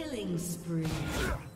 Killing spree.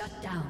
Shut down.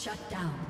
Shut down.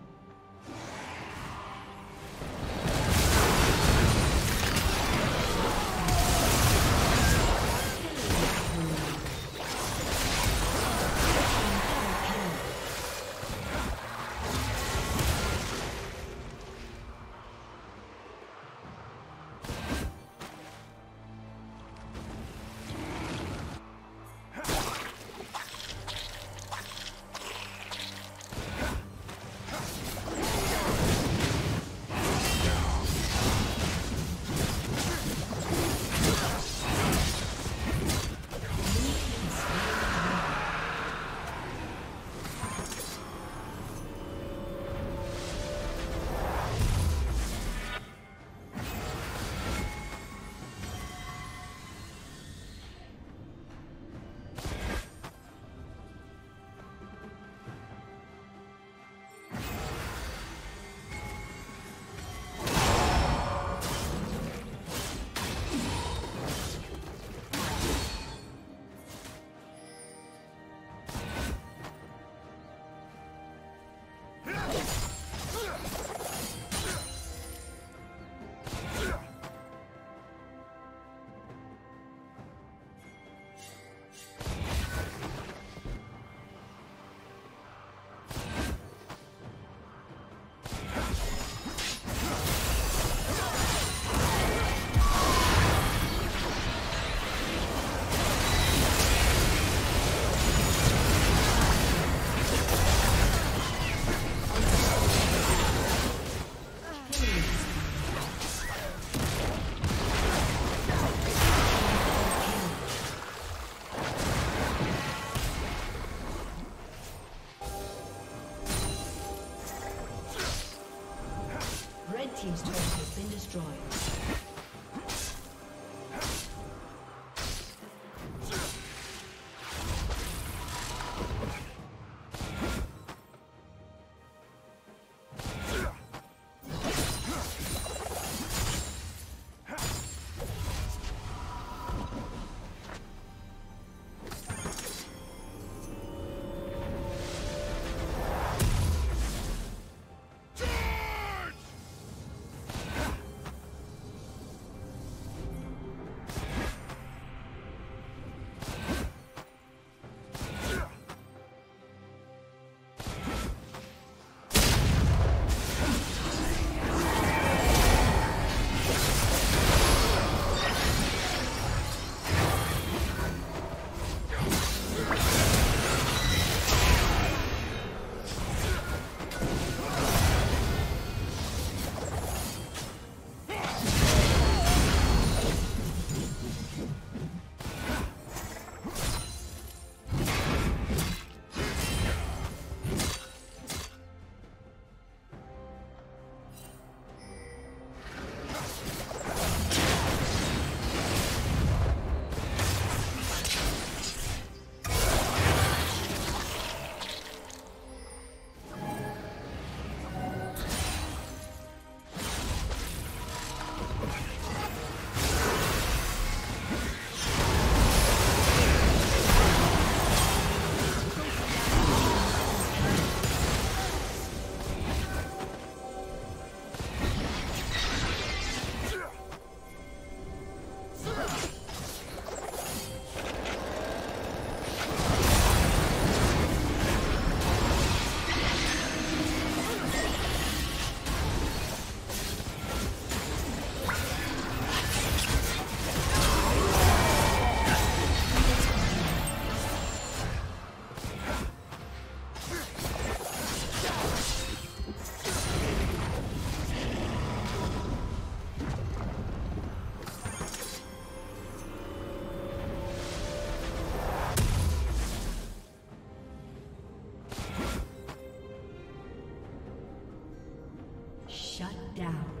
Shut down.